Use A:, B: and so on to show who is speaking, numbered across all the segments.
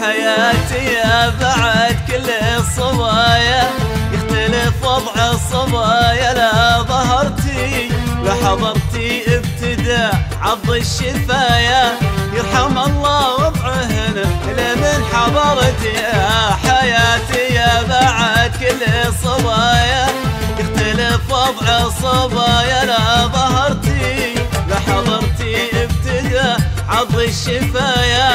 A: حياتي يا بعد كل الصبايا. يختلف وضع الصبايا لا ظهرتي لحضرتي ابتدى عض الشفايا. يرحم الله وضعهن لمن حضرتي يا حياتي يا بعد كل الصبايا. يختلف وضع الصبايا لا ظهرتي لحضرتي ابتدى عض الشفايا.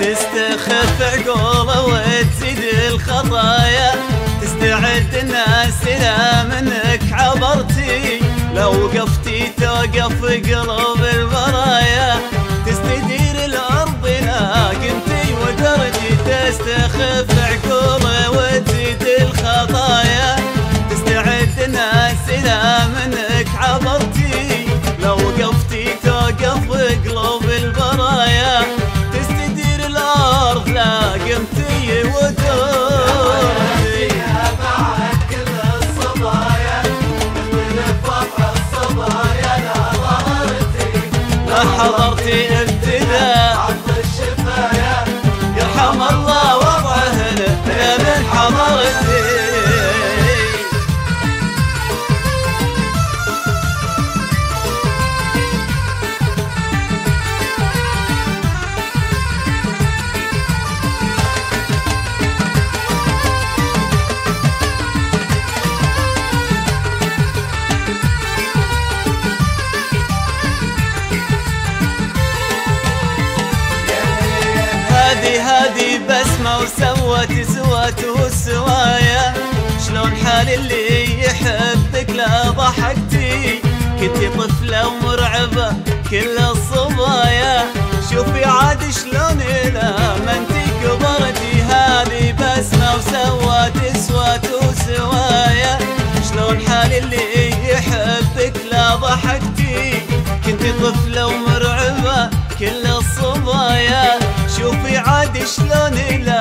A: تستخف عقوله وتزيد الخطايا. تستعد الناس لا منك عبرتي. لو وقفتي توقف قلوب البرايا. حضرتي هذه هذه بسمة وسوت سواته السوايا شلون حال اللي يحبك لا ضحكتي؟ كنتي طفلة ومرعبة كل الصبايا. شوفي عاد شلون لا ما انتي كبرتي. هذه بسمة وسوت سواته سوايا شلون حال اللي يحبك لا ضحكتي؟ كنتي طفلة ومرعبة كل الصبايا